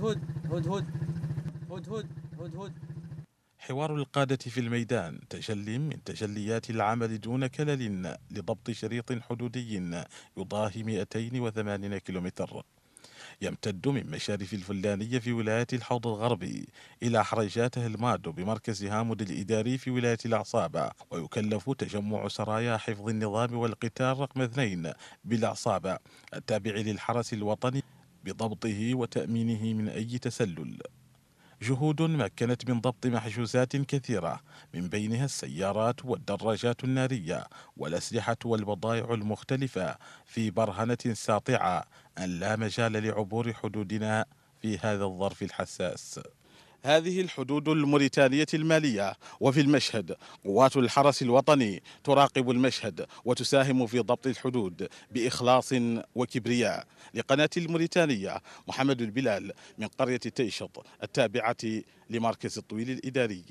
هدهد هدهد هدهد هدهد حوار القادة في الميدان تجل من تجليات العمل دون كلل لضبط شريط حدودي يضاهي 280 كيلومتر. يمتد من مشارف الفلانية في ولاية الحوض الغربي إلى حريجات هلمادو بمركز هامود الإداري في ولاية الأعصاب ويكلف تجمع سرايا حفظ النظام والقتال رقم اثنين بالأعصاب. التابع للحرس الوطني بضبطه وتأمينه من أي تسلل. جهود مكنت من ضبط محجوزات كثيرة من بينها السيارات والدراجات النارية والأسلحة والبضائع المختلفة في برهنة ساطعة أن لا مجال لعبور حدودنا في هذا الظرف الحساس. هذه الحدود الموريتانية المالية. وفي المشهد قوات الحرس الوطني تراقب المشهد وتساهم في ضبط الحدود بإخلاص وكبرياء. لقناة الموريتانية محمد البلال من قرية تيشط التابعة لمركز الطويل الإداري.